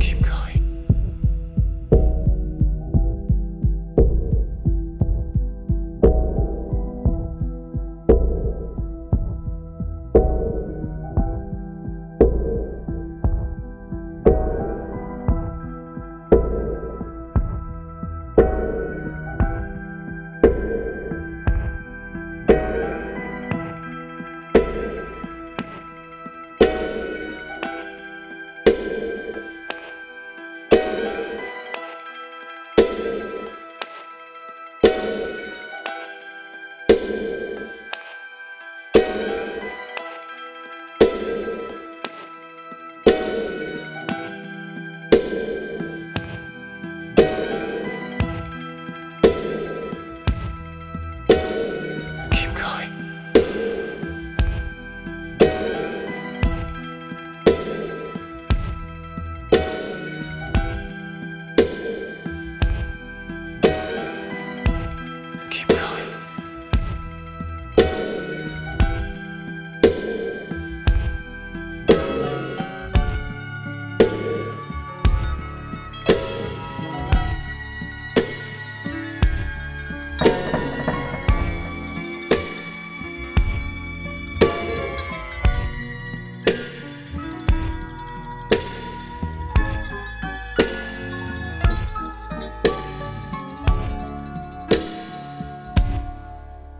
Keep going.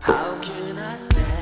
How can I stand?